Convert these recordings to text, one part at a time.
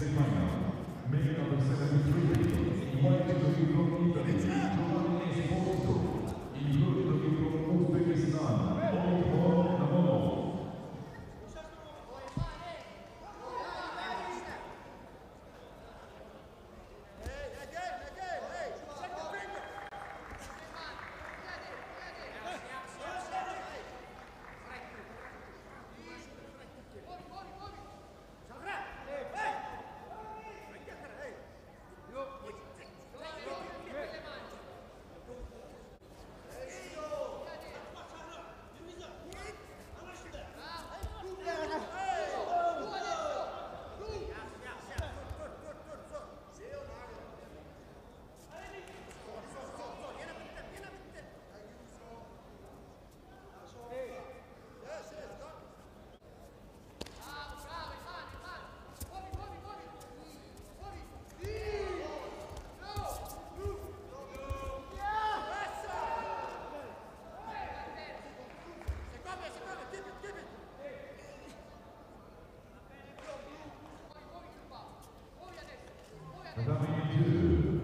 semifinal. made up of 73 people, invited to be from Italy, W2.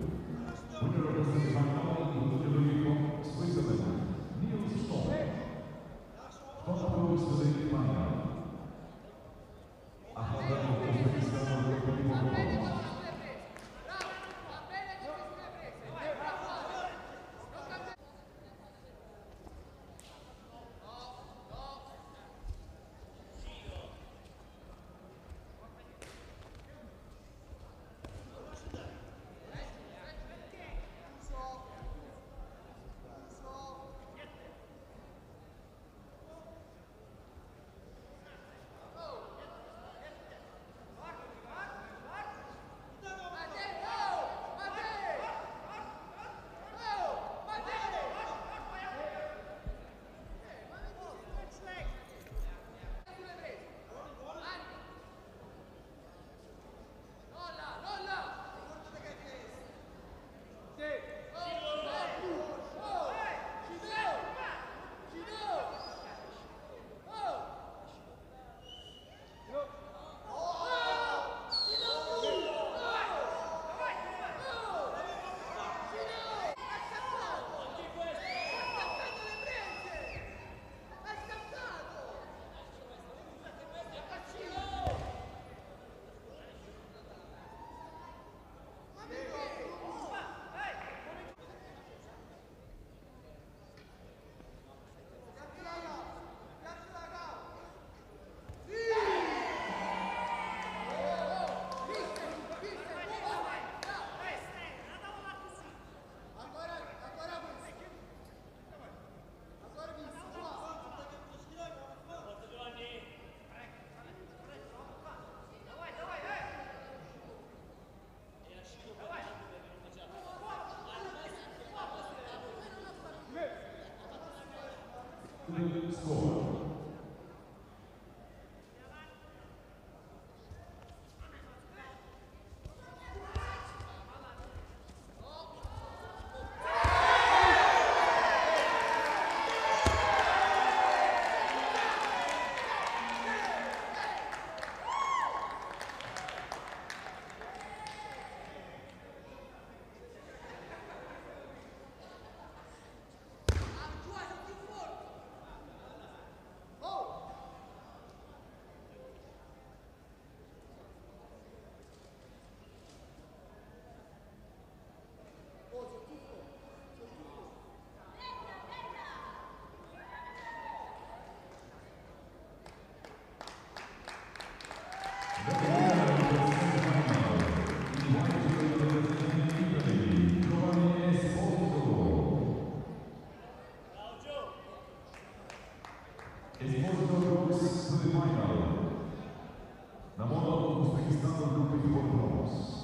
Cleveland score. Semifinal. Namonov, Uzbekistan will compete for bronze.